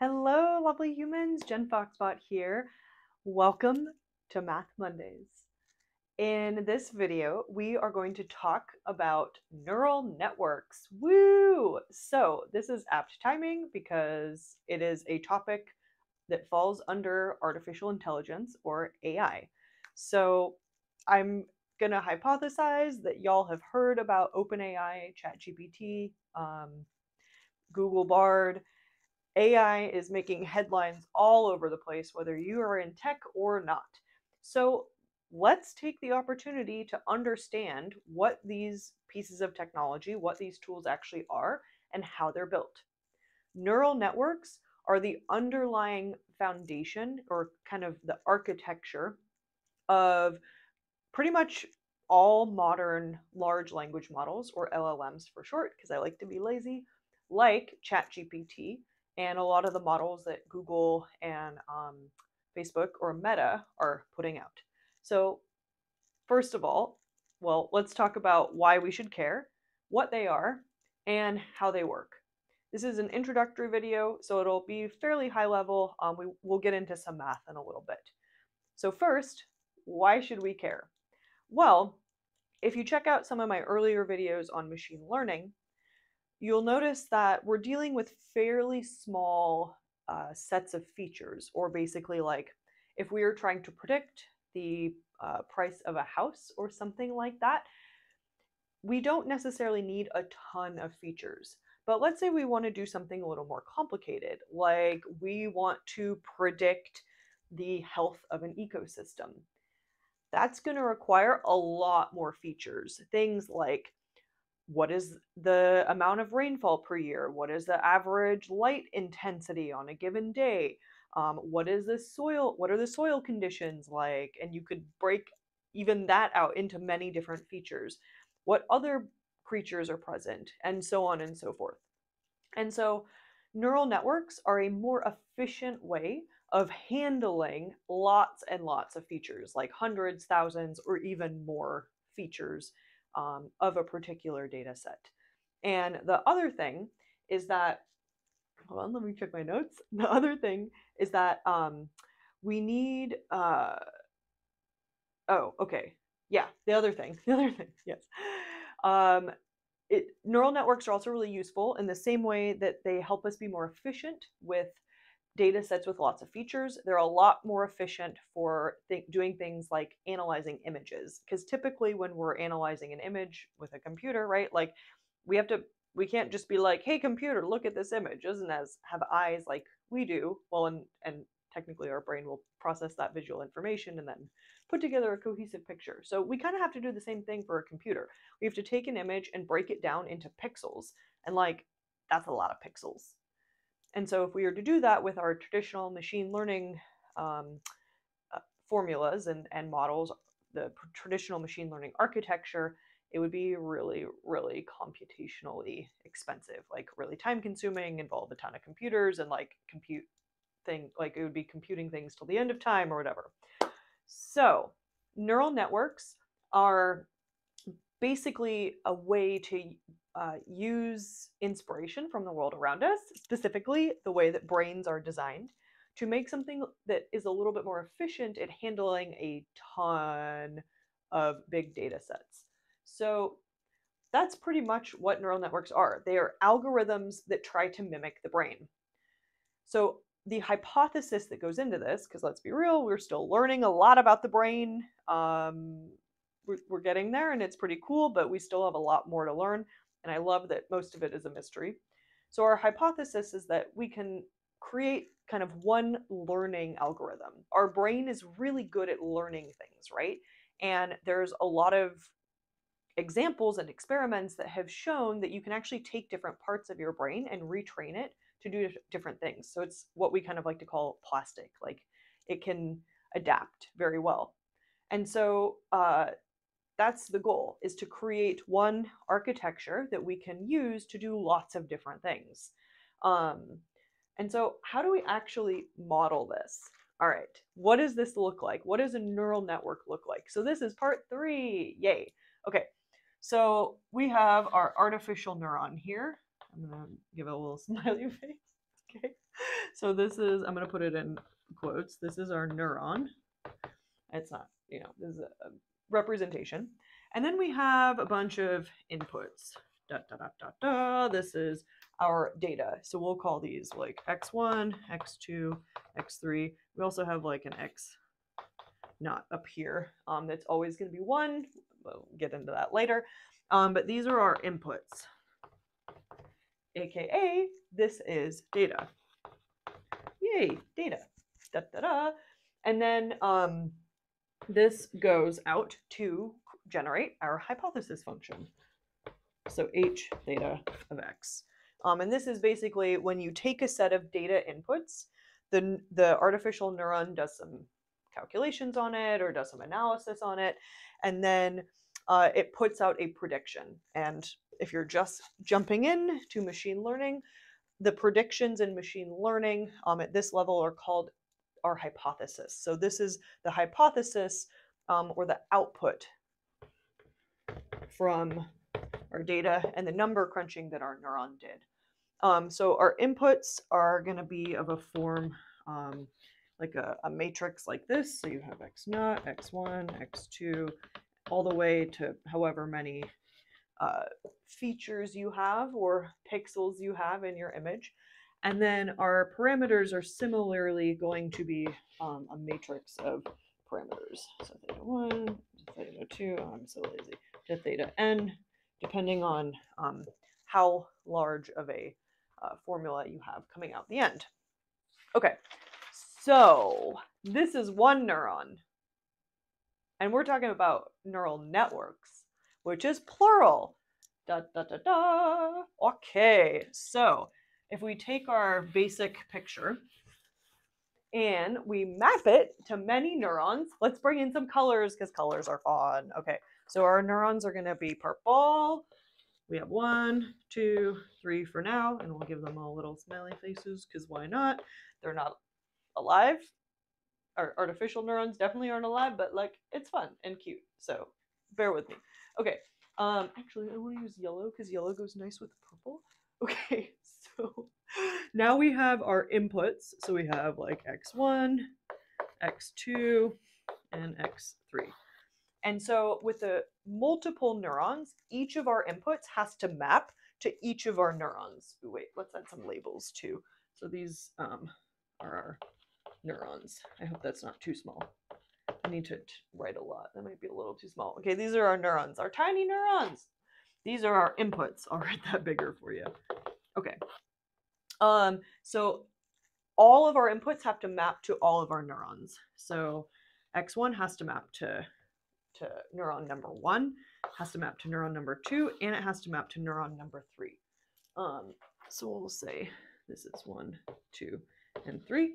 Hello, lovely humans. Jen Foxbot here. Welcome to Math Mondays. In this video, we are going to talk about neural networks. Woo! So, this is apt timing because it is a topic that falls under artificial intelligence or AI. So, I'm going to hypothesize that y'all have heard about OpenAI, ChatGPT, um, Google Bard. AI is making headlines all over the place, whether you are in tech or not. So let's take the opportunity to understand what these pieces of technology, what these tools actually are, and how they're built. Neural networks are the underlying foundation or kind of the architecture of pretty much all modern large language models, or LLMs for short, because I like to be lazy, like ChatGPT and a lot of the models that Google and um, Facebook or Meta are putting out. So, first of all, well, let's talk about why we should care, what they are, and how they work. This is an introductory video, so it'll be fairly high level. Um, we, we'll get into some math in a little bit. So, first, why should we care? Well, if you check out some of my earlier videos on machine learning, you'll notice that we're dealing with fairly small uh, sets of features, or basically like if we are trying to predict the uh, price of a house or something like that, we don't necessarily need a ton of features. But let's say we want to do something a little more complicated, like we want to predict the health of an ecosystem. That's going to require a lot more features. Things like what is the amount of rainfall per year? What is the average light intensity on a given day? Um, what is the soil? What are the soil conditions like? And you could break even that out into many different features. What other creatures are present, and so on and so forth. And so, neural networks are a more efficient way of handling lots and lots of features, like hundreds, thousands, or even more features um, of a particular data set. And the other thing is that, hold on, let me check my notes. The other thing is that um, we need, uh, oh, okay. Yeah, the other thing, the other thing, yes. Um, it, neural networks are also really useful in the same way that they help us be more efficient with data sets with lots of features. They're a lot more efficient for th- doing things like analyzing images. Because typically, when we're analyzing an image with a computer, right, like we have to, we can't just be like, hey, computer, look at this image. It doesn't as have eyes like we do. Well, and, and technically, our brain will process that visual information and then put together a cohesive picture. So we kind of have to do the same thing for a computer. We have to take an image and break it down into pixels. And like, that's a lot of pixels and so if we were to do that with our traditional machine learning um, uh, formulas and, and models, the traditional machine learning architecture, it would be really, really computationally expensive, like really time consuming, involve a ton of computers and like compute thing, like it would be computing things till the end of time or whatever. So neural networks are basically a way to uh, use inspiration from the world around us, specifically the way that brains are designed, to make something that is a little bit more efficient at handling a ton of big data sets. So that's pretty much what neural networks are. They are algorithms that try to mimic the brain. So the hypothesis that goes into this, because let's be real, we're still learning a lot about the brain. Um, we're, we're getting there and it's pretty cool, but we still have a lot more to learn. And I love that most of it is a mystery. So, our hypothesis is that we can create kind of one learning algorithm. Our brain is really good at learning things, right? And there's a lot of examples and experiments that have shown that you can actually take different parts of your brain and retrain it to do different things. So it's what we kind of like to call plastic, like it can adapt very well. And so uh, that's the goal is to create one architecture that we can use to do lots of different things um, and so how do we actually model this all right what does this look like what does a neural network look like so this is part three yay okay so we have our artificial neuron here i'm to give it a little smiley face okay. So this is, I'm to put it in quotes. This is our neuron. It's not, you know, this is a representation. And then we have a bunch of inputs. Da, da, da, da, da. This is our data. So we'll call these like x1, x2, x3. We also have like an x naught up here. Um, that's always going to be 1. We'll get into that later. Um, but these are our inputs. AKA, this is data. Yay, data. Da, da, da. And then um, this goes out to generate our hypothesis function. So h theta of x. Um, and this is basically when you take a set of data inputs, the, the artificial neuron does some calculations on it or does some analysis on it, and then uh, it puts out a prediction. And if you're just jumping in to machine learning, the predictions in machine learning um, at this level are called our hypothesis. So this is the hypothesis um, or the output from our data and the number crunching that our neuron did. Um, so our inputs are going to be of a form um, like a, a, matrix like this. So you have x naught, x1, x2, all the way to however many uh, features you have or pixels you have in your image. And then our parameters are similarly going to be um, a matrix of parameters. So theta 1, theta 2, I'm so lazy, to theta n, depending on um, how large of a uh, formula you have coming out the end. Okay, so this is one neuron. And we're talking about neural networks, which is plural. Da, da, da, da. Okay, so if we take our basic picture and we map it to many neurons, let's bring in some colors because colors are fun. Okay, so our neurons are going to be purple. We have one, two, three for now, and we'll give them all little smiley faces because why not? They're not alive. Our artificial neurons definitely aren't alive, but like it's fun and cute. So bear with me. Okay. Um, actually, I want to use yellow because yellow goes nice with purple. Okay, so now we have our inputs. So we have like x1, x2, and x3. And so with the multiple neurons, each of our inputs has to map to each of our neurons. Ooh, wait, let's add some labels too. So these um, are our neurons. I hope that's not too small. I need to write a lot. That might be a little too small. Okay, these are our neurons, our tiny neurons. These are our inputs. I'll write that bigger for you. Um, so all of our inputs have to map to all of our neurons. So X1 has to map to, to neuron number one, has to map to neuron number two, and it has to map to neuron number three. Um, so we'll say this is one, two, and three.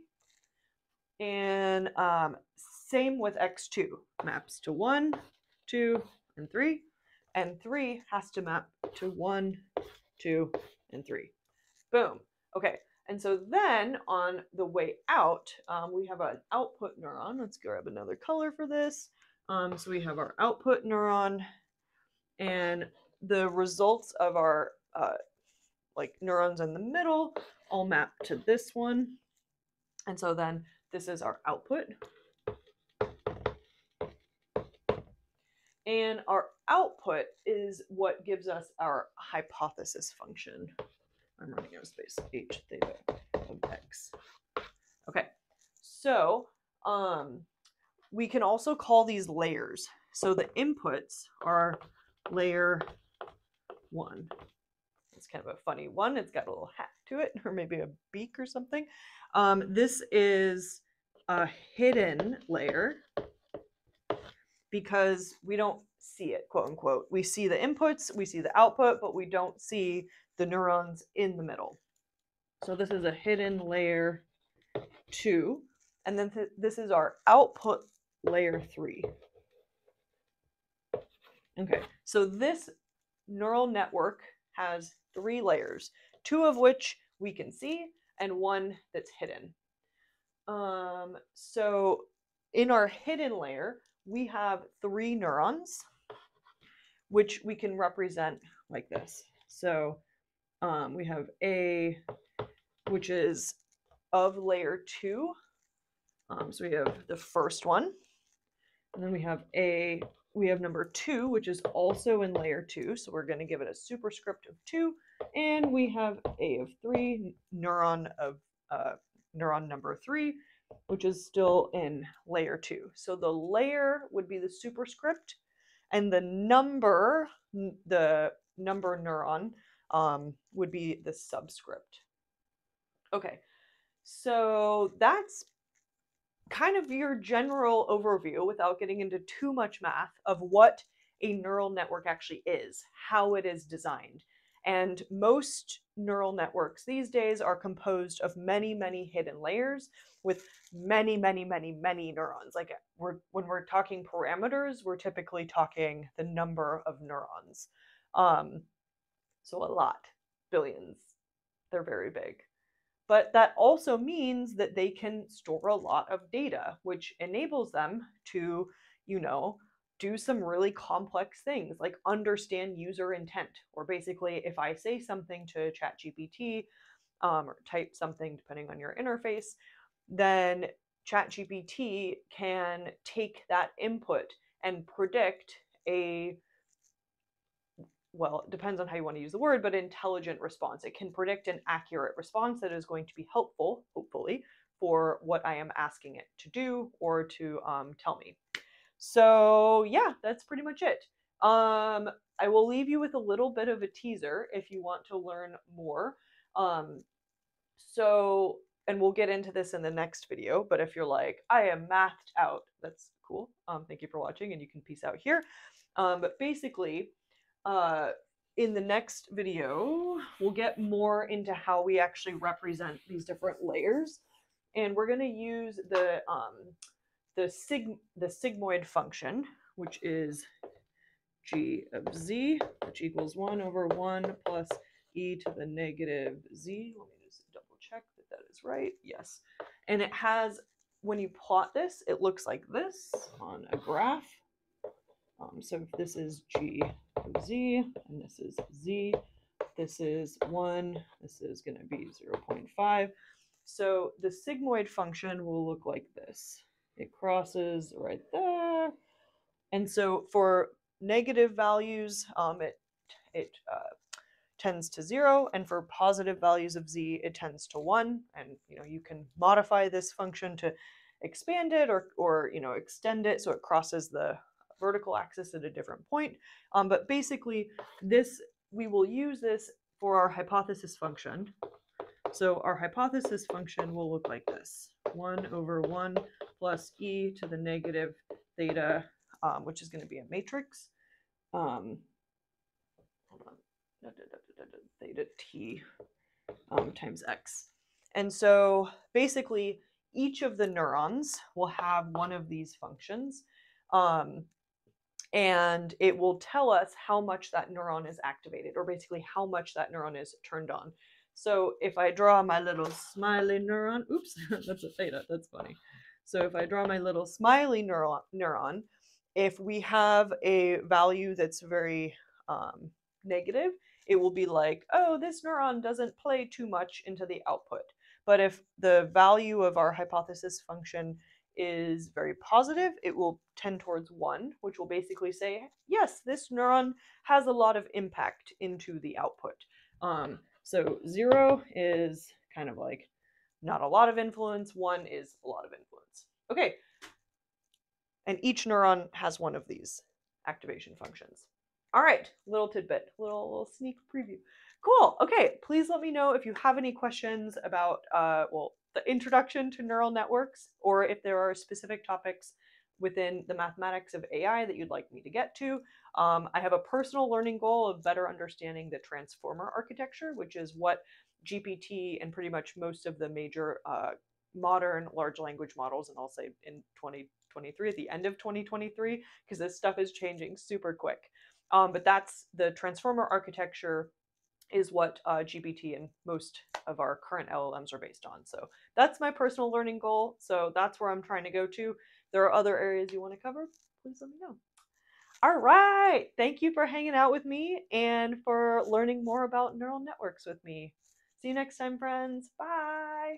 And um, same with x2, maps to 1, 2, and 3. And 3 has to map to 1, 2, and 3. Boom. Okay, and so then on the way out, um, we have an output neuron. Let's grab another color for this. Um, so we have our output neuron and the results of our uh, like neurons in the middle all map to this one. And so then this is our output. And our output is what gives us our hypothesis function. I'm running out of space. H theta of x. Okay, so um, we can also call these layers. So the inputs are layer one. It's kind of a funny one. It's got a little hat to it, or maybe a beak or something. Um, this is a hidden layer because we don't see it, quote unquote. We see the inputs, we see the output, but we don't see the neurons in the middle. So this is a hidden layer two. And then th this is our output layer three. Okay, so this neural network has three layers, two of which we can see and one that's hidden. Um, so in our hidden layer, we have three neurons, which we can represent like this. So um, we have A, which is of layer two. Um, so we have the first one, and then we have a we have number two, which is also in layer two. So we're going to give it a superscript of two, and we have a of three, neuron of uh, neuron number three, which is still in layer two. So the layer would be the superscript, and the number, the number neuron, um, would be the subscript. Okay, so that's kind of your general overview without getting into too much math of what a neural network actually is, how it is designed. And most neural networks these days are composed of many, many hidden layers with many, many, many, many neurons. Like we're when we're talking parameters, we're typically talking the number of neurons. Um, so a lot, billions. They're very big. But that also means that they can store a lot of data, which enables them to, you know, do some really complex things like understand user intent. Or basically, if I say something to ChatGPT um, or type something depending on your interface, then ChatGPT can take that input and predict a well, it depends on how you want to use the word, but intelligent response. It can predict an accurate response that is going to be helpful, hopefully, for what I am asking it to do or to um, tell me. So yeah, that's pretty much it. Um, I will leave you with a little bit of a teaser if you want to learn more. Um, so, and we'll get into this in the next video, but if you're like, I am mathed out, that's cool. Um, thank you for watching and you can peace out here. Um, but basically, uh, in the next video, we'll get more into how we actually represent these different layers. And we're going to use the um, the sig the sigmoid function, which is g of z, which equals 1 over 1 plus e to the negative z. Let me just double check that that is right. Yes. And it has, when you plot this, it looks like this on a graph. Um, so if this is g of z, and this is z, this is 1, this is going to be 0 0.5. So the sigmoid function will look like this. It crosses right there. And so for negative values, um, it, it uh, tends to 0, and for positive values of z, it tends to 1. And you know you can modify this function to expand it or, or you know extend it so it crosses the vertical axis at a different point. Um, but basically, this we will use this for our hypothesis function. So our hypothesis function will look like this. 1 over 1 plus e to the negative theta, um, which is going to be a matrix. Um, theta t um, times x. And so basically, each of the neurons will have one of these functions. Um, and it will tell us how much that neuron is activated, or basically how much that neuron is turned on. So if I draw my little smiley neuron, oops, that's a theta, that's funny. So if I draw my little smiley neuron, neuron if we have a value that's very um, negative, it will be like, oh, this neuron doesn't play too much into the output. But if the value of our hypothesis function is very positive, it will tend towards one, which will basically say, yes, this neuron has a lot of impact into the output. Um, so zero is kind of like not a lot of influence, one is a lot of influence. Okay. And each neuron has one of these activation functions. All right, little tidbit, little, little sneak preview. Cool. Okay, please let me know if you have any questions about, uh, well, the introduction to neural networks, or if there are specific topics within the mathematics of AI that you'd like me to get to. Um, I have a personal learning goal of better understanding the transformer architecture, which is what GPT and pretty much most of the major uh, modern large language models, and I'll say in 2023, at the end of 2023, because this stuff is changing super quick. Um, but that's the transformer architecture is what uh, GPT and most of our current LLMs are based on. So that's my personal learning goal. So that's where I'm trying to go to. There are other areas you want to cover, please let me know. All right. Thank you for hanging out with me and for learning more about neural networks with me. See you next time, friends. Bye.